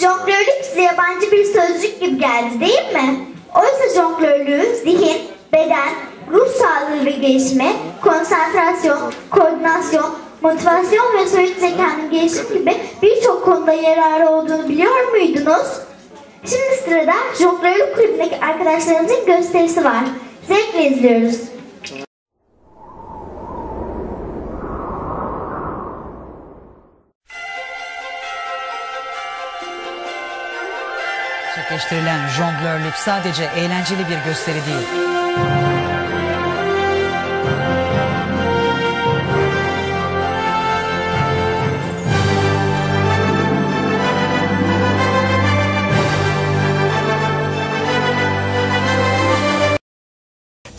Jonglörlük size yabancı bir sözcük gibi geldi değil mi? Oysa jonglörlüğü zihin, beden, ruh sağlığı ve gelişme, konsantrasyon, koordinasyon, motivasyon ve soyut zekanın gelişimi gibi birçok konuda yararı olduğunu biliyor muydunuz? Şimdi sırada jonglörlük kulübündeki arkadaşlarımızın gösterisi var. Zevkle izliyoruz. Gerçekleştirilen jonglörlük sadece eğlenceli bir gösteri değil.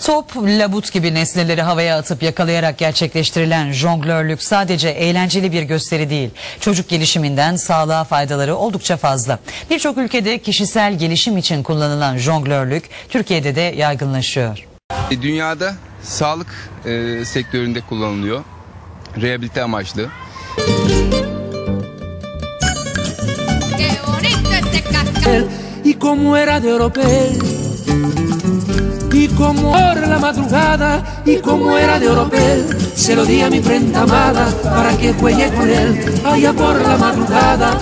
Top, labut gibi nesneleri havaya atıp yakalayarak gerçekleştirilen jonglörlük sadece eğlenceli bir gösteri değil. Çocuk gelişiminden sağlığa faydaları oldukça fazla. Birçok ülkede kişisel gelişim için kullanılan jonglörlük Türkiye'de de yaygınlaşıyor. E, Dünyada sağlık e, sektöründe kullanılıyor. Rehabilite amaçlı. Y como era de oropel como por la madrugada y como era de oropel se lo di a mi prenda amada para que juegue con él allá por la madrugada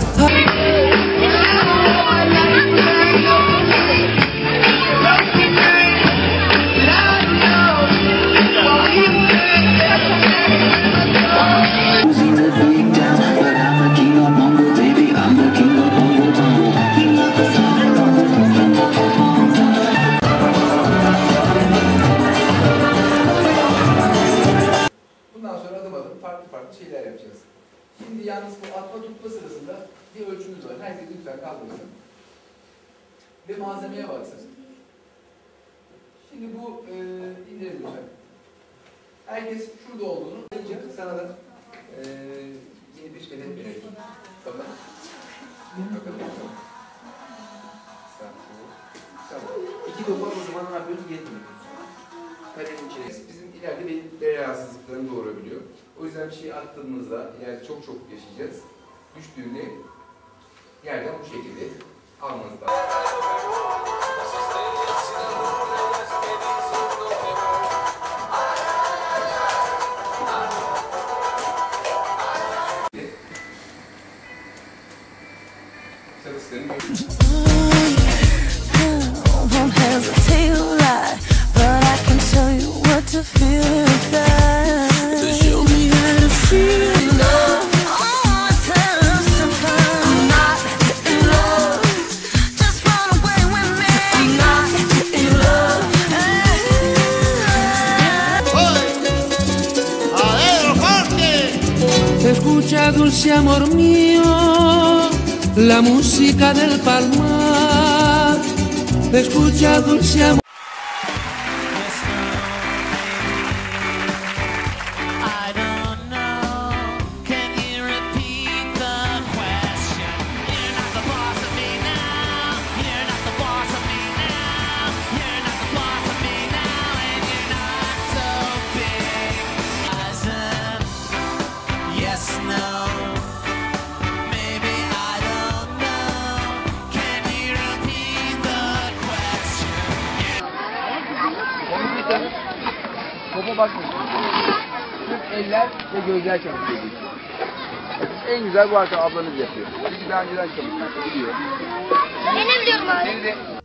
farklı farklı şeyler yapacağız. Şimdi yalnız bu atma tutma sırasında bir ölçümüz var. Herkes lütfen kaldırsın. Ve malzemeye baksın. Şimdi bu e, indirelim lütfen. Herkes şurada olduğunu önce sana da e, yeni bir hedef verelim. Tamam. Bakalım. Tamam. İki dopa o zaman ne yapıyoruz? Yetmiyor. Kalemin içine bizim ileride belli rahatsızlıklarını doğurabiliyor. O yüzden bir şey attığımızda ileride çok çok yaşayacağız. Düştüğünde yerden bu şekilde almanız lazım. Statistiklerini escucha dulce amor mío la música del palmar. Escucha dulce amor Topa bakmıyorsun. Sırf eller ve gözler çalışıyor. En güzel bu arka ablanız yapıyor. Çünkü daha önceden çalışıyor. Biliyor. Ben ne biliyorum abi?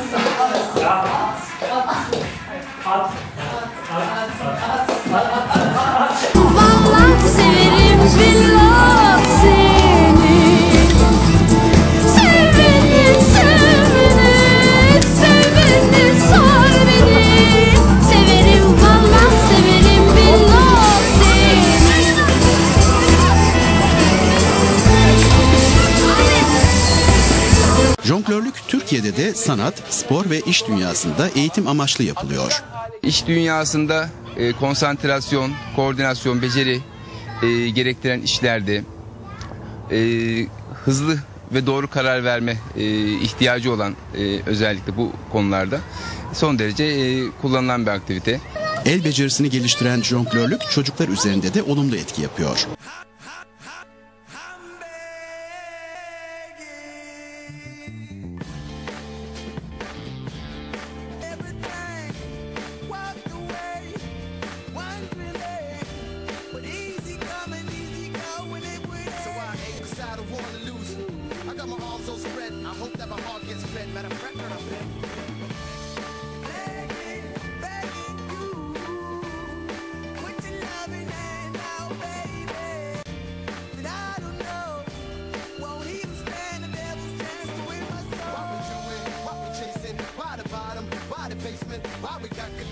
好好好好 Jonglörlük Türkiye'de de sanat, spor ve iş dünyasında eğitim amaçlı yapılıyor. İş dünyasında e, konsantrasyon, koordinasyon, beceri e, gerektiren işlerde e, hızlı ve doğru karar verme e, ihtiyacı olan e, özellikle bu konularda son derece e, kullanılan bir aktivite. El becerisini geliştiren jonglörlük çocuklar üzerinde de olumlu etki yapıyor. why we got.